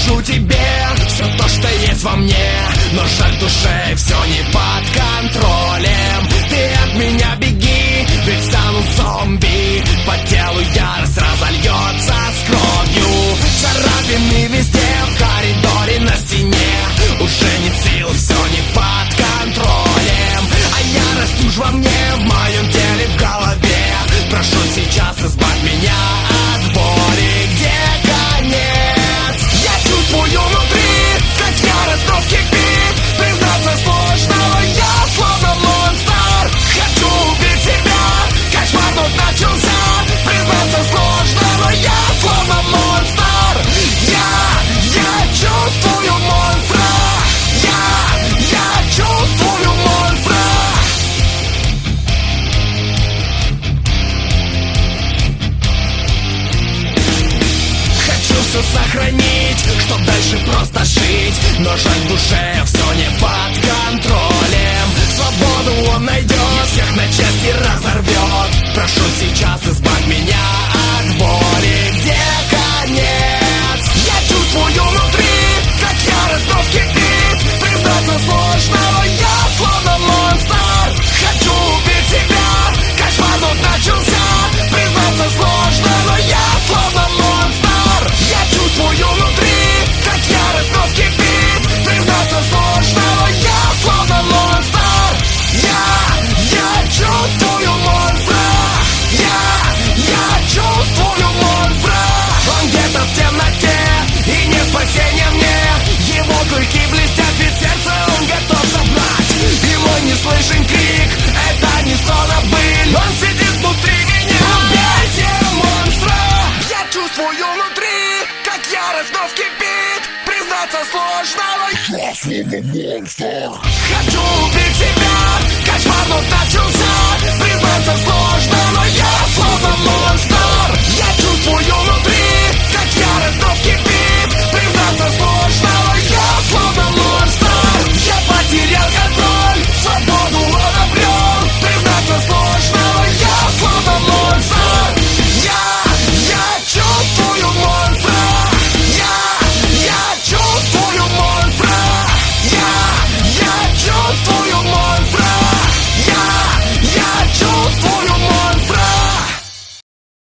покажу тебе все то, что есть во мне. Но жаль душе, все не под контролем. Но жаль душе все не под контролем. Свободу он найдет, всех на части разорвет Прошу сейчас избавь меня. чувствую внутри, как ярость вновь кипит. Признаться сложно, но я словно монстр. Хочу убить тебя, кошмар вновь начался Признаться